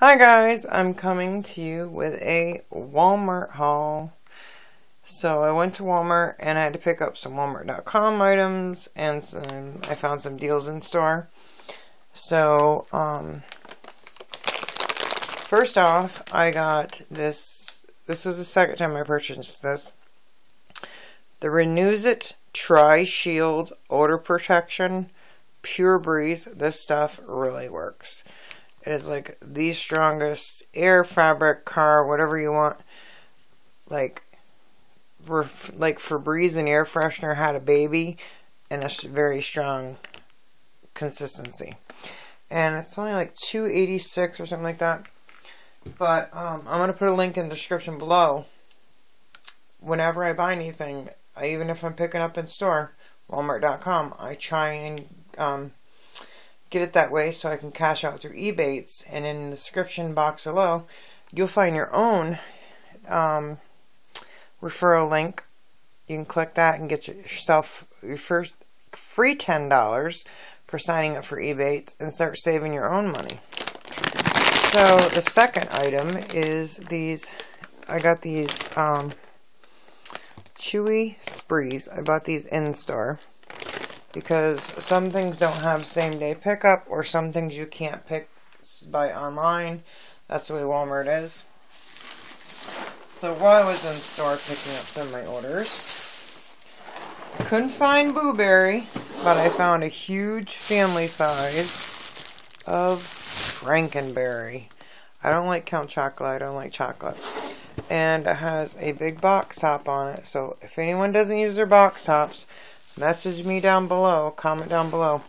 Hi guys, I'm coming to you with a Walmart haul. So I went to Walmart and I had to pick up some Walmart.com items and some, I found some deals in store. So, um, first off, I got this, this was the second time I purchased this. The Renuzit Tri-Shield Odor Protection Pure Breeze. This stuff really works. It is like the strongest air fabric car, whatever you want. Like, for, like Febreze and air freshener had a baby, and a very strong consistency. And it's only like 286 or something like that. But um, I'm gonna put a link in the description below. Whenever I buy anything, even if I'm picking up in store, Walmart.com, I try and um, get it that way so I can cash out through Ebates. And in the description box below, you'll find your own um, referral link. You can click that and get yourself your first free $10 for signing up for Ebates and start saving your own money. So the second item is these, I got these um, Chewy Sprees. I bought these in store because some things don't have same day pickup or some things you can't pick by online. That's the way Walmart is. So while I was in store picking up some of my orders, couldn't find blueberry, but I found a huge family size of Frankenberry. I don't like Count Chocula, I don't like chocolate. And it has a big box top on it, so if anyone doesn't use their box tops, message me down below, comment down below.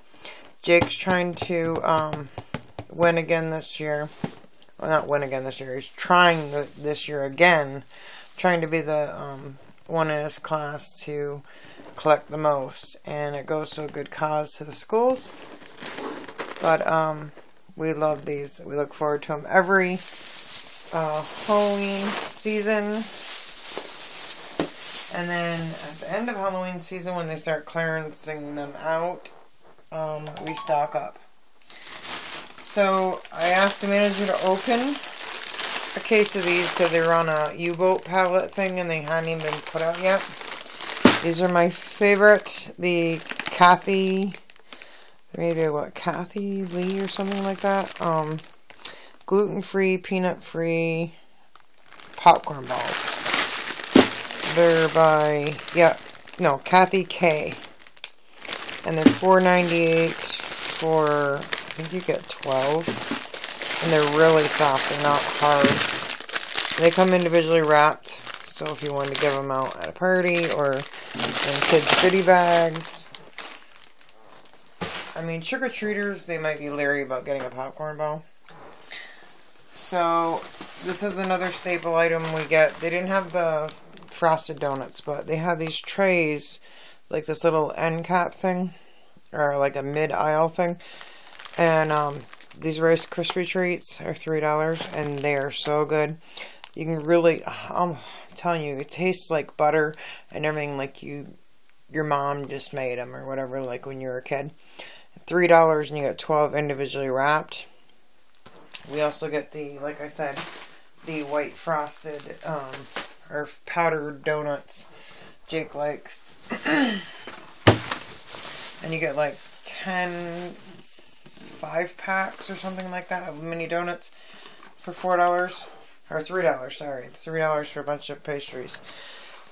Jake's trying to um, win again this year. Well, not win again this year. He's trying this year again, trying to be the um, one in his class to collect the most, and it goes to a good cause to the schools. But um, we love these. We look forward to them every uh, Halloween season. And then at the end of Halloween season, when they start clearancing them out, um, we stock up. So I asked the manager to open a case of these because they were on a U-boat pallet thing and they hadn't even been put out yet. These are my favorite. The Kathy, maybe what, Kathy Lee or something like that. Um, gluten-free, peanut-free popcorn balls. They're by, yeah, no, Kathy Kaye And they're $4.98 for, I think you get 12. And they're really soft, they're not hard. They come individually wrapped, so if you wanted to give them out at a party or in kids' goodie bags. I mean, trick-or-treaters, they might be leery about getting a popcorn ball. So, this is another staple item we get. They didn't have the frosted donuts, but they have these trays, like this little end cap thing, or like a mid aisle thing. And um, these Rice Krispie treats are three dollars, and they are so good. You can really, I'm telling you, it tastes like butter and everything, like you, your mom just made them or whatever, like when you were a kid. Three dollars, and you get twelve individually wrapped. We also get the, like I said, the white frosted um, or powdered donuts Jake likes. and you get like 10 five packs or something like that of mini donuts for four dollars or three dollars sorry three dollars for a bunch of pastries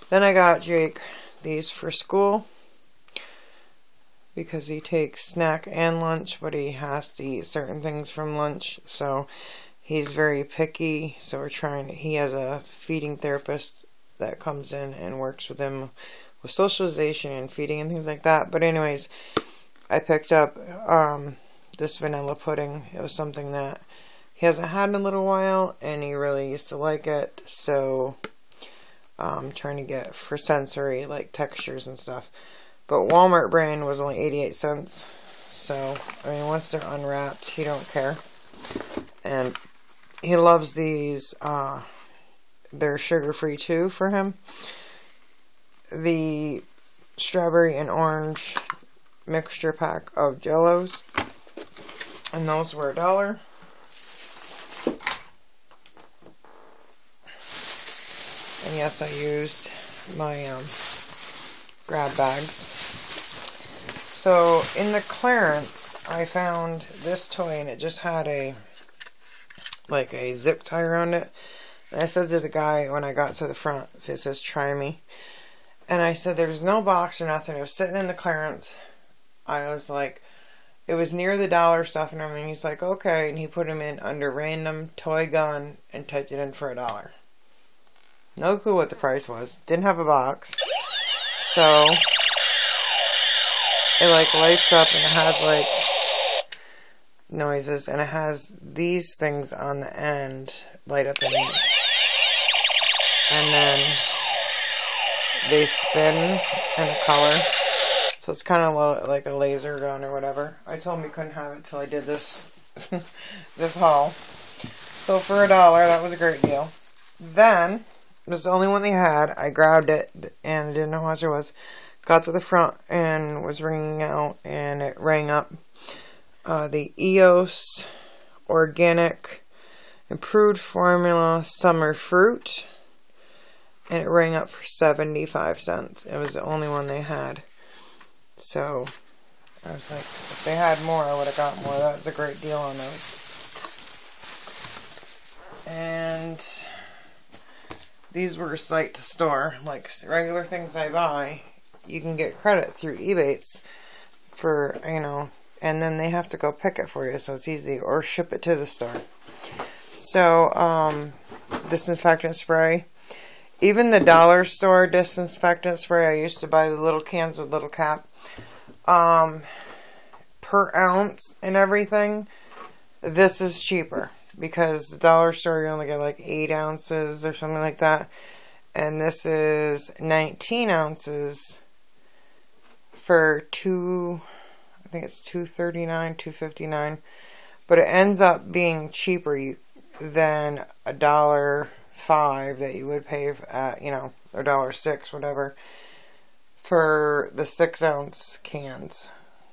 then I got Jake these for school because he takes snack and lunch but he has to eat certain things from lunch so he's very picky, so we're trying. He has a feeding therapist that comes in and works with him with socialization and feeding and things like that. But anyways, I picked up um, this vanilla pudding. It was something that he hasn't had in a little while, and he really used to like it. So I'm um, trying to get for sensory like textures and stuff. But Walmart brand was only 88 cents. So I mean, once they're unwrapped, he don't care. And he loves these. Uh, they're sugar free too for him. The strawberry and orange mixture pack of Jellos, and those were a dollar. And yes, I used my um, grab bags. So in the clearance, I found this toy and it just had a like a zip tie around it. And I said to the guy when I got to the front, so it says try me. And I said there's no box or nothing. It was sitting in the clearance. I was like, it was near the dollar stuff and everything. He's like, okay. And he put him in under random toy gun and typed it in for a dollar. No clue what the price was. Didn't have a box. So, it like lights up and it has like noises and it has these things on the end light up and and then they spin in a color. So it's kind of like a laser gun or whatever. I told him he couldn't have it till I did this this haul. So for a dollar that was a great deal. Then this is the only one they had. I grabbed it and didn't know how much it was. Got to the front and was ringing out and it rang up uh, the EOS Organic Improved Formula Summer Fruit. And it rang up for 75 cents. It was the only one they had. So, I was like, if they had more, I would have got more. That was a great deal on those. And these were site to store. Like regular things I buy, you can get credit through Ebates for, you know, and then they have to go pick it for you so it's easy or ship it to the store. So um, disinfectant spray. Even the dollar store disinfectant spray I used to buy the little cans with little cap um, per ounce and everything this is cheaper because the dollar store you only get like 8 ounces or something like that and this is 19 ounces for two I think it's 239 259 but it ends up being cheaper than a dollar five that you would pay at you know a dollar six whatever for the six ounce cans.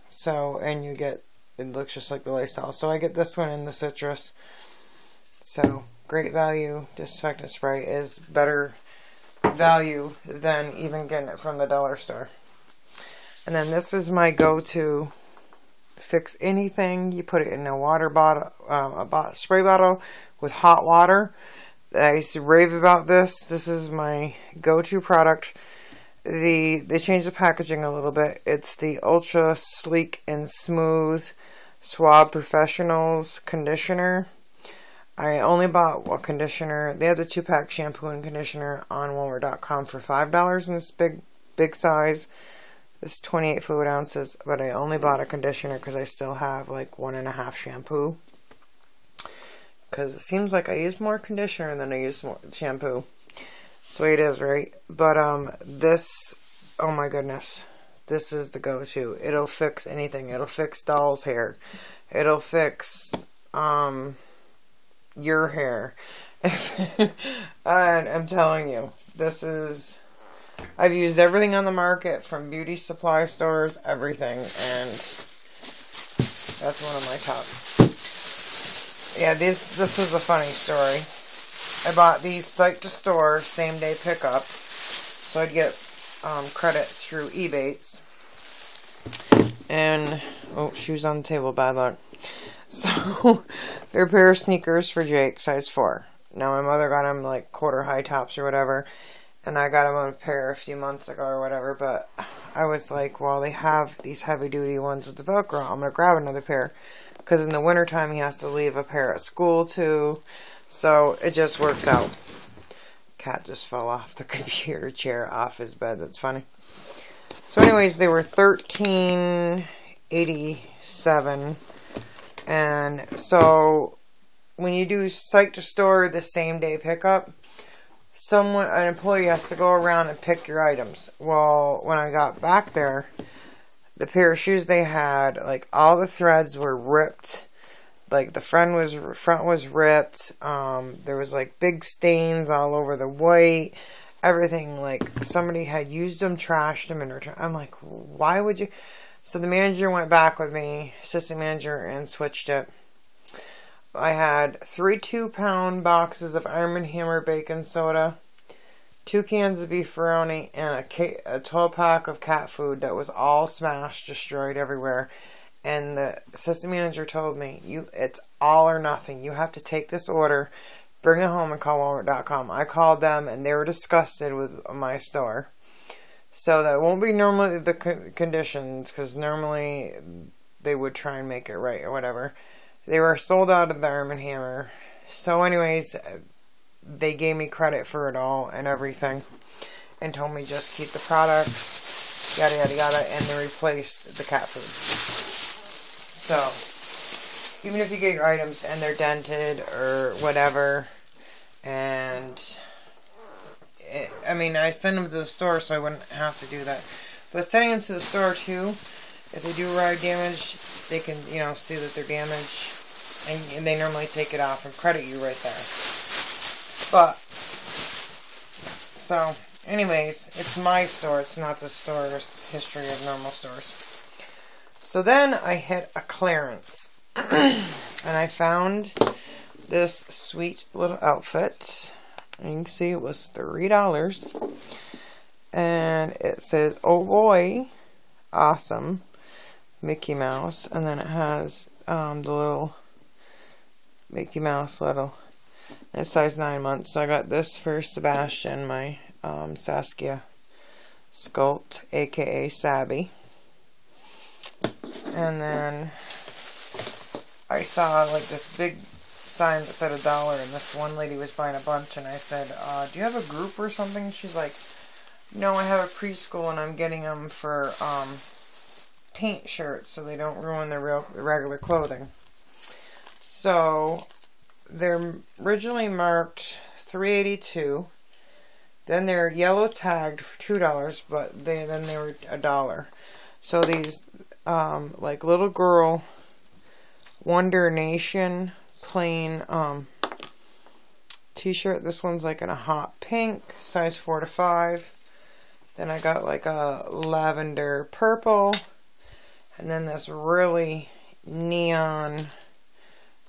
So and you get it looks just like the Lysol. So I get this one in the citrus. So great value. Disinfectant spray is better value than even getting it from the dollar store. And then this is my go-to fix anything. You put it in a water bottle, um, a bo spray bottle with hot water. I used to rave about this. This is my go-to product. The they changed the packaging a little bit. It's the ultra sleek and smooth Suave Professionals conditioner. I only bought a conditioner. They had the two-pack shampoo and conditioner on Walmart.com for five dollars in this big big size. It's 28 fluid ounces, but I only bought a conditioner because I still have like one and a half shampoo. Because it seems like I use more conditioner than I use more shampoo. That's the way it is, right? But um, this, oh my goodness, this is the go-to. It'll fix anything. It'll fix doll's hair. It'll fix um your hair. and I'm telling you, this is I've used everything on the market from beauty supply stores, everything, and that's one of my top. Yeah, this this was a funny story. I bought these site to store same day pickup, so I'd get um, credit through Ebates. And oh, shoes on the table, bad luck. So they're a pair of sneakers for Jake, size four. Now my mother got him like quarter high tops or whatever and I got them on a pair a few months ago or whatever, but I was like, well, they have these heavy duty ones with the Velcro. I'm going to grab another pair. Because in the wintertime, he has to leave a pair at school too. So it just works out. Cat just fell off the computer chair off his bed. That's funny. So, anyways, they were thirteen eighty seven, and so when you do site to store the same day pickup, someone an employee has to go around and pick your items. Well, when I got back there, the pair of shoes they had, like all the threads were ripped. Like the front was front was ripped. Um, there was like big stains all over the white. Everything like somebody had used them, trashed them, and returned. I'm like, why would you? So the manager went back with me, assistant manager, and switched it. I had three two pound boxes of Arm & Hammer baking soda, two cans of beefaroni, and a, a 12 pack of cat food that was all smashed, destroyed everywhere. And the assistant manager told me, "You, it's all or nothing. You have to take this order, bring it home, and call Walmart.com." I called them, and they were disgusted with my store. So that won't be normally the conditions, because normally they would try and make it right or whatever. They were sold out of the Arm Hammer. So, anyways, they gave me credit for it all and everything, and told me just keep the products, yada yada yada, and they replaced the cat food. So, even if you get your items and they're dented or whatever, and it, I mean, I send them to the store so I wouldn't have to do that. But sending them to the store too, if they do ride damage, they can, you know, see that they're damaged, and, and they normally take it off and credit you right there. But, so, anyways, it's my store. It's not the store's history of normal stores. So then I hit a clearance. and I found this sweet little outfit. And you can see it was $3. And it says, oh boy, awesome, Mickey Mouse. And then it has um, the little Mickey Mouse little it's size 9 months. So I got this for Sebastian, my um, Saskia Sculpt, aka Sabby. And then I saw like this big sign that said a dollar, and this one lady was buying a bunch, and I said, uh, "Do you have a group or something?" She's like, "No, I have a preschool, and I'm getting them for um, paint shirts so they don't ruin their real regular clothing." So they're originally marked 382 then they're yellow tagged for two dollars but they then they were a dollar. So these um, like little girl wonder nation plain um, t-shirt. This one's like in a hot pink size four to five. Then i got like a lavender purple and then this really neon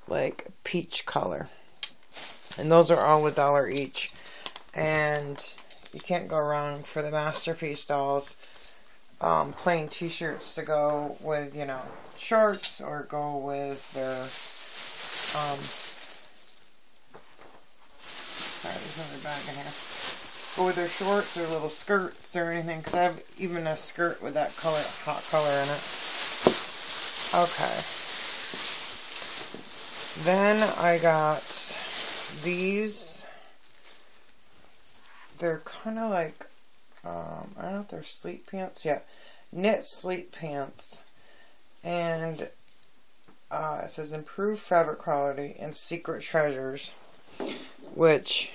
like peach color. And those are all a dollar each. And you can't go wrong for the Masterpiece dolls. Um, plain t-shirts to go with, you know, shorts or go with their, um, sorry, there's another bag in here. Go with their shorts or little skirts or anything, because I have even a skirt with that color, hot color in it. Okay. Then I got these. They're kind of like, um, I don't know if they're sleep pants. Yeah, knit sleep pants. And uh, it says improved fabric quality and secret treasures. Which,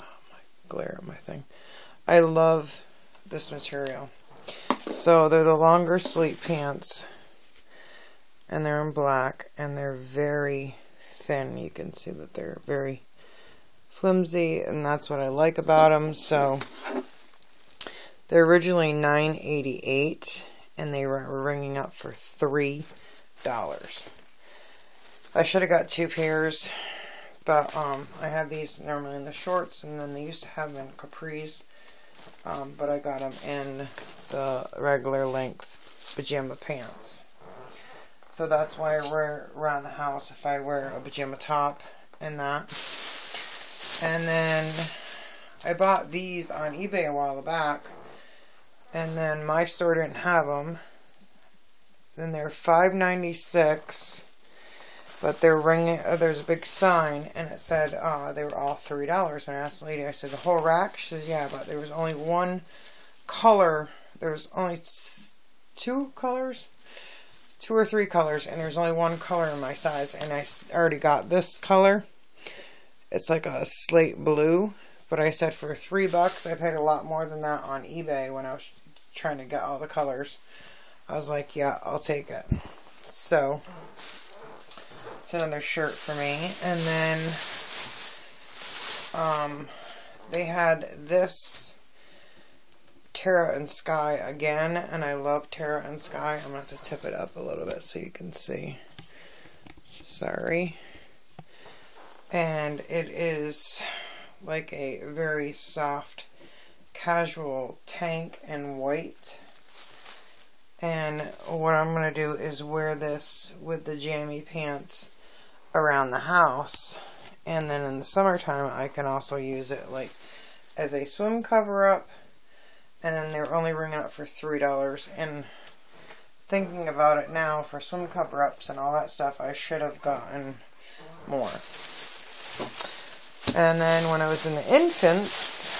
oh my, glare at my thing. I love this material. So they're the longer sleep pants and they're in black and they're very thin. You can see that they're very flimsy and that's what I like about them. So they're originally 9.88 and they were ringing up for $3. I should have got two pairs, but um, I have these normally in the shorts and then they used to have them in capris, um, but I got them in the regular length pajama pants. So that's why I wear around the house if I wear a pajama top and that. And then I bought these on eBay a while back. And then my store didn't have them. Then they're $5.96. But they're ringing. Uh, there's a big sign, and it said uh, they were all three dollars. And I asked the lady, I said, "The whole rack?" She says, "Yeah, but there was only one color. There was only two colors two or three colors, and there's only one color in my size, and I already got this color. It's like a slate blue, but I said for three bucks, I paid a lot more than that on eBay when I was trying to get all the colors. I was like, yeah, I'll take it. So, it's another shirt for me. And then, um, they had this Terra and Sky again, and I love Terra and Sky. I'm going to have to tip it up a little bit so you can see. Sorry. And it is like a very soft casual tank and white. And what I'm going to do is wear this with the jammy pants around the house. And then in the summertime, I can also use it like as a swim cover up. And then they're only ringing up for $3. And thinking about it now, for swim cover ups and all that stuff, I should have gotten more. And then when I was in the infants,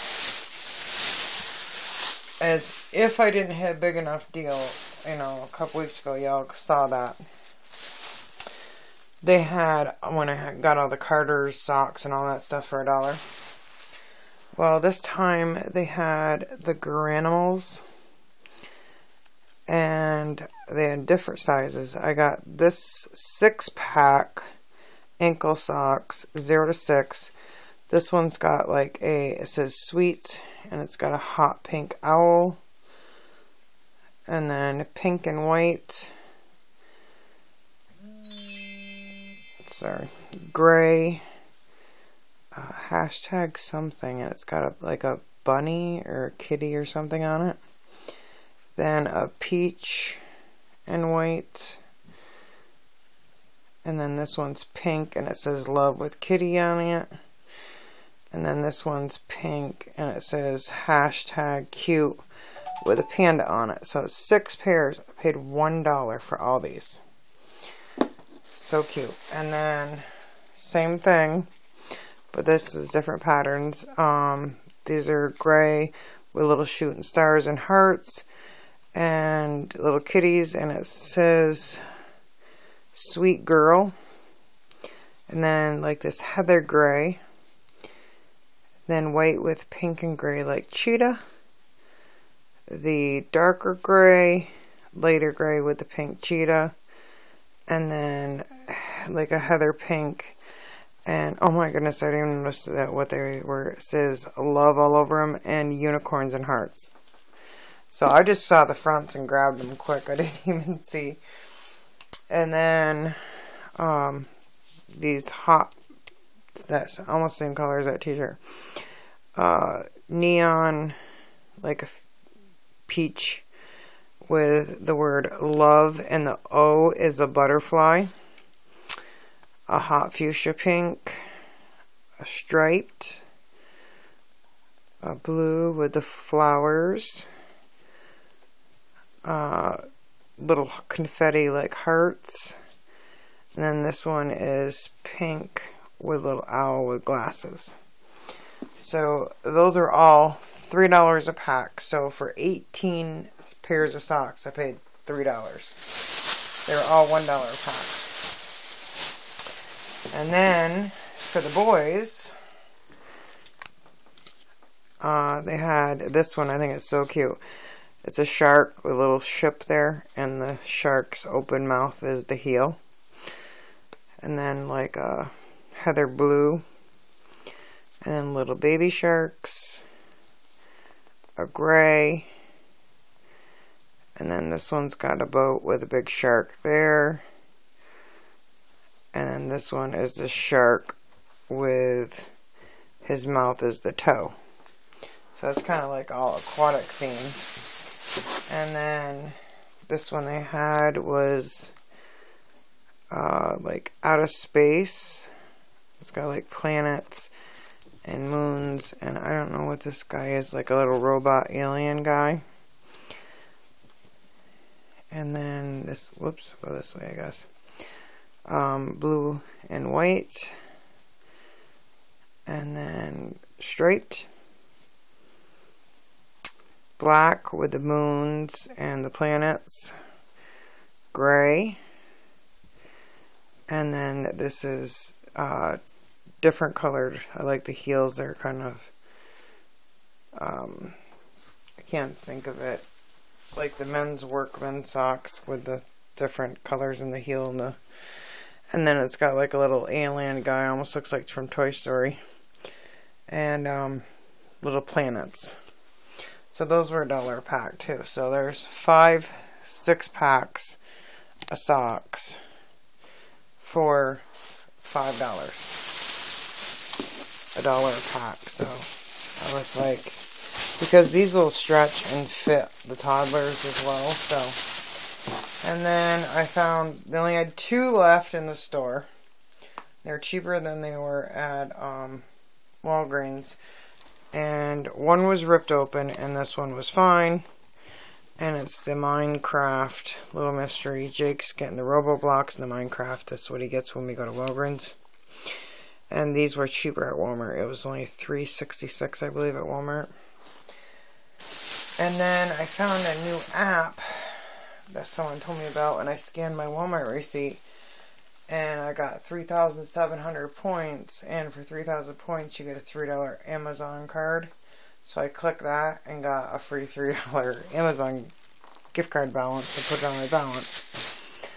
as if I didn't hit a big enough deal, you know, a couple weeks ago, y'all saw that. They had, when I got all the Carter's socks and all that stuff for a dollar. Well, this time they had the Garanimals and they had different sizes. I got this six pack ankle socks, zero to six. This one's got like a, it says sweet, and it's got a hot pink owl. And then pink and white. Sorry. Gray. Uh, hashtag something, and it's got a, like a bunny or a kitty or something on it. Then a peach and white. And then this one's pink and it says love with kitty on it. And then this one's pink and it says hashtag cute with a panda on it. So six pairs. I paid one dollar for all these. So cute. And then same thing, but this is different patterns. Um, these are gray with little shooting stars and hearts and little kitties and it says sweet girl and then like this heather gray then white with pink and gray like cheetah. The darker gray, lighter gray with the pink cheetah. And then like a heather pink. And oh my goodness, I didn't even notice that what they were. Says love all over them and unicorns and hearts. So I just saw the fronts and grabbed them quick. I didn't even see. And then um, these hot that's almost same color as that t-shirt. Uh, neon, like a peach with the word love and the O is a butterfly. A hot fuchsia pink, a striped, a blue with the flowers, uh, little confetti like hearts, and then this one is pink with little owl with glasses. So those are all three dollars a pack. So for eighteen pairs of socks, I paid three dollars. They were all one dollar a pack. And then for the boys, uh, they had this one. I think it's so cute. It's a shark with a little ship there, and the shark's open mouth is the heel. And then like a heather blue, and little baby sharks, a gray, and then this one's got a boat with a big shark there. And then this one is the shark with his mouth is the toe. So that's kind of like all aquatic theme. And then this one they had was uh, like out of space it's got like planets and moons, and I don't know what this guy is, like a little robot alien guy. And then this, whoops, go this way, I guess. Um, blue and white. And then striped. Black with the moons and the planets. Gray. And then this is uh, different colored. I like the heels. They're kind of, um, I can't think of it. Like the men's workman socks with the different colors in the heel and the, and then it's got like a little alien guy. Almost looks like it's from Toy Story. And, um, little planets. So those were a dollar a pack too. So there's five six packs of socks for five dollars. a dollar a pack. So I was like, because these will stretch and fit the toddlers as well. So, and then I found they only had two left in the store. They're cheaper than they were at um, Walgreens. And one was ripped open, and this one was fine. And it's the Minecraft Little Mystery. Jake's getting the Robo Blocks and the Minecraft. That's what he gets when we go to Walgreens. And these were cheaper at Walmart. It was only three sixty six, I believe, at Walmart. And then I found a new app that someone told me about, and I scanned my Walmart receipt, and I got 3,700 points. And for 3,000 points, you get a $3 Amazon card. So I clicked that and got a free $3 Amazon gift card balance and put it on my balance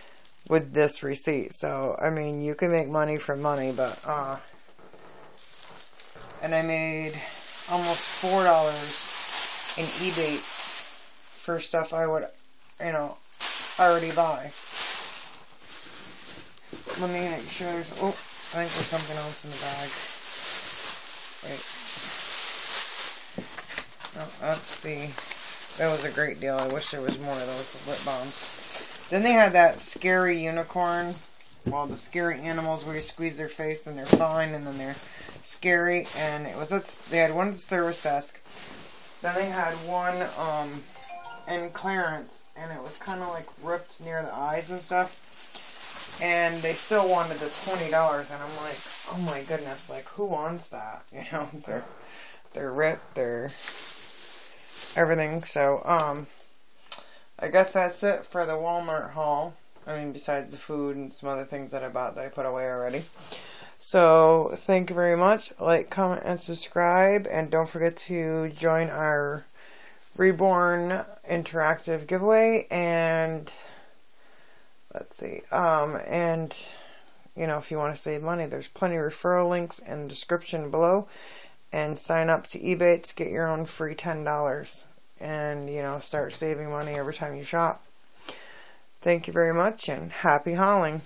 with this receipt. So, I mean, you can make money from money, but, uh, and I made almost $4 in Ebates for stuff I would, you know, already buy. Let me make sure there's, oh, I think there's something else in the bag. Wait. Oh, that's the, that was a great deal. I wish there was more of those lip balms. Then they had that scary unicorn. Well, the scary animals where you squeeze their face and they're fine and then they're scary. And it was, at, they had one at the service desk. Then they had one um, in clearance and it was kind of like ripped near the eyes and stuff and they still wanted the twenty dollars and I'm like, oh my goodness, like who wants that? You know, they're they're ripped, they're everything. So, um, I guess that's it for the Walmart haul. I mean, besides the food and some other things that I bought that I put away already. So, thank you very much. Like, comment, and subscribe. And don't forget to join our Reborn Interactive giveaway. And, let's see. Um, and, you know, if you want to save money, there's plenty of referral links in the description below and sign up to Ebates, get your own free $10 and, you know, start saving money every time you shop. Thank you very much and happy hauling.